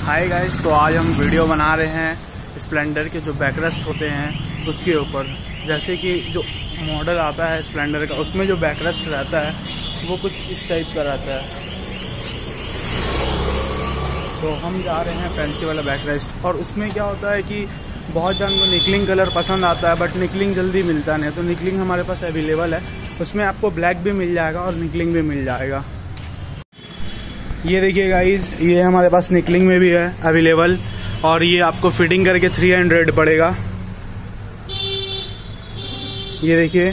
Hi guys तो आज हम वीडियो बना रहे हैं स्प्लेंडर के जो बैकरेस्ट होते हैं, उसके ऊपर। जैसे कि जो मॉडल आता है स्प्लेंडर का, उसमें जो बैकरेस्ट रहता है, वो कुछ इस टाइप का रहता है। तो हम जा रहे हैं फैंसी वाला बैकरेस्ट और उसमें क्या होता है कि बहुत जन को निकलिंग कलर पसंद आता है बट निकलिंग जल्दी मिलता नहीं तो निकलिंग हमारे पास अवेलेबल है, उसमें आपको ब्लैक भी मिल जाएगा और निकलिंग भी मिल जाएगा। ये देखिए गाइज़ ये हमारे पास निकलिंग में भी है अवेलेबल और ये आपको फिटिंग करके थ्री हंड्रेड पड़ेगा। ये देखिए,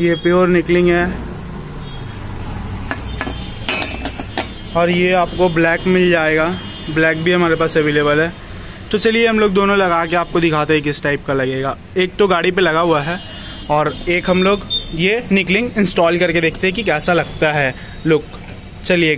ये प्योर निकलिंग है। और ये आपको ब्लैक मिल जाएगा। ब्लैक भी हमारे पास अवेलेबल है। तो चलिए हम लोग दोनों लगा के आपको दिखाते हैं किस टाइप का लगेगा। एक तो गाड़ी पे लगा हुआ है, और एक हम लोग ये निकलिंग इंस्टॉल करके देखते हैं कि कैसा लगता है लुक चलिए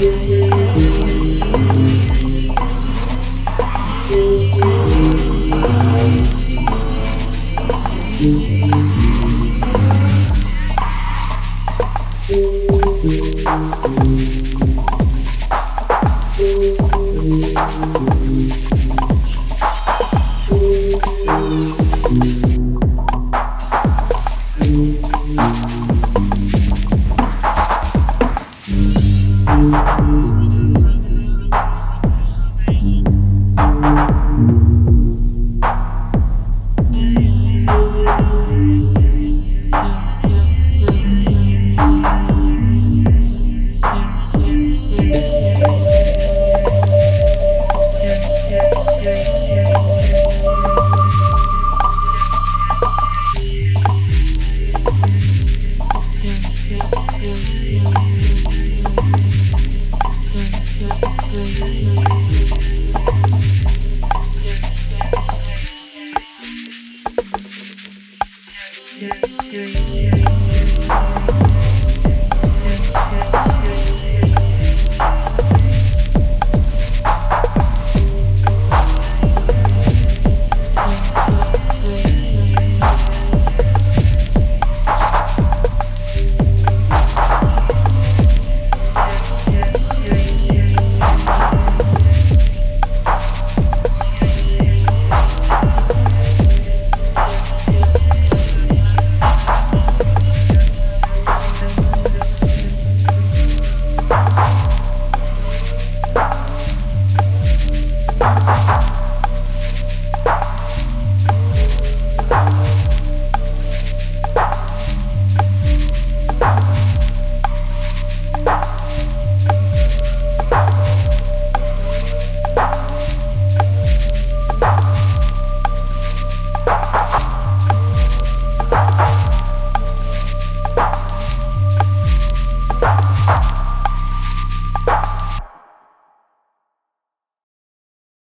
yeah, yeah. yeah, yeah, yeah.